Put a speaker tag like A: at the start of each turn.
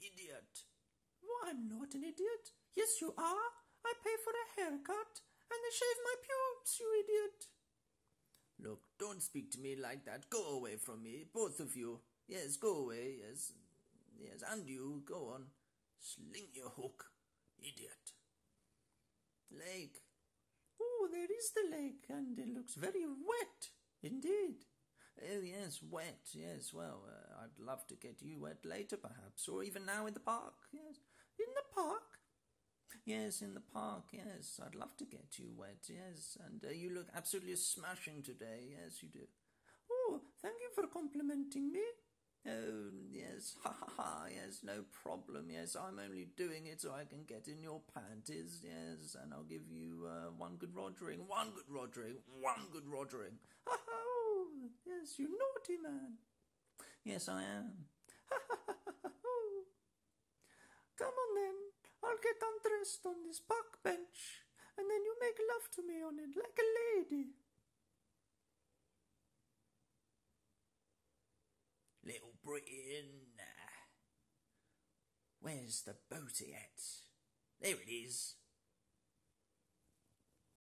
A: idiot.
B: Well, I'm not an idiot. Yes, you are. I pay for a haircut, and they shave my pubes, you idiot.
A: Look, don't speak to me like that. Go away from me, both of you. Yes, go away. Yes, yes, and you, go on. Sling your hook, idiot. Lake.
B: Oh, there is the lake, and it looks very wet, indeed.
A: Oh, yes, wet, yes. Well, uh, I'd love to get you wet later, perhaps, or even now in the park, yes.
B: In the park?
A: Yes, in the park, yes. I'd love to get you wet, yes. And uh, you look absolutely smashing today, yes, you do.
B: Oh, thank you for complimenting me.
A: Oh, yes, ha ha ha, yes, no problem, yes, I'm only doing it so I can get in your panties, yes, and I'll give you uh, one good rogering, one good rogering, one good rogering.
B: Ha ha, yes, you naughty man.
A: Yes, I am.
B: Come on then, I'll get undressed on this park bench, and then you make love to me on it like a lady.
A: Little Britain. Where's the boaty at? There it is.